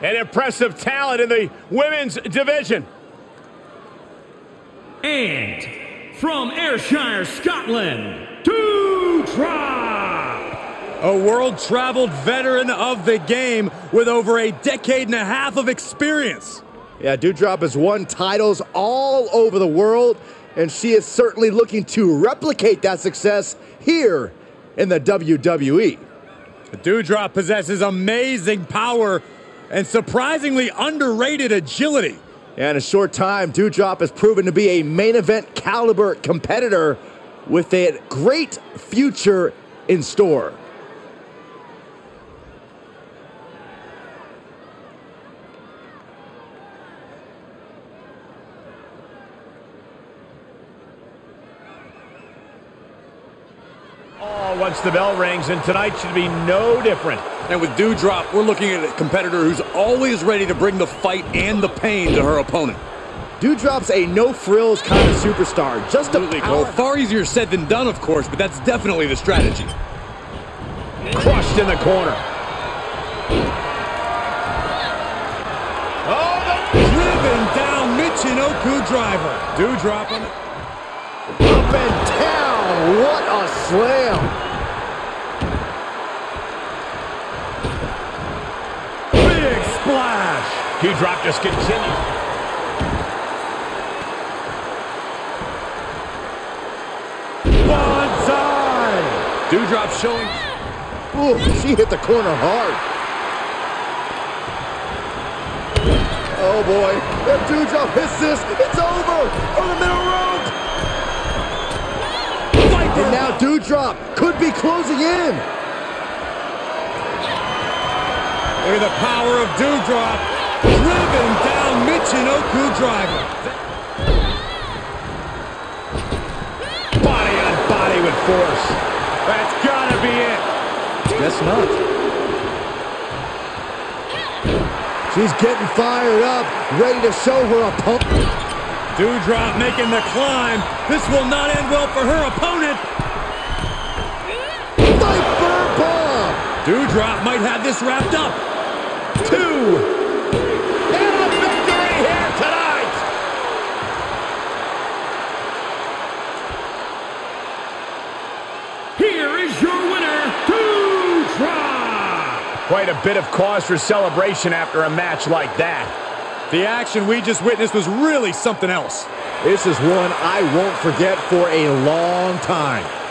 An impressive talent in the women's division. And from Ayrshire, Scotland, Doudrop. A world-traveled veteran of the game with over a decade and a half of experience. Yeah, Doudrop has won titles all over the world, and she is certainly looking to replicate that success here in the WWE. Doudrop possesses amazing power and surprisingly underrated agility. And in a short time, Doudrop has proven to be a main event caliber competitor with a great future in store. Oh, once the bell rings, and tonight should be no different. And with Doudrop, we're looking at a competitor who's always ready to bring the fight and the pain to her opponent. Doudrop's a no-frills kind of superstar. Just a Absolutely, Cole. Far easier said than done, of course, but that's definitely the strategy. Crushed in the corner. Oh, the driven down Michinoku driver. Doudrop on the... Up and down. What a slam. Big splash. Doudrop just continues. Bonsai. Doudrop showing... Ooh, she hit the corner hard. Oh boy, if Doudrop hits this, it's over on the middle rope. Now Doudrop could be closing in. Look at the power of Doudrop Driven down Michinoku driver. Body on body with force. That's gotta be it. Guess not. She's getting fired up, ready to show her a opponent. Doudrop making the climb. This will not end well for her opponent. Bomb. Doudrop might have this wrapped up. Two. And a victory here tonight. Here is your winner, Doudrop. Quite a bit of cause for celebration after a match like that. The action we just witnessed was really something else. This is one I won't forget for a long time.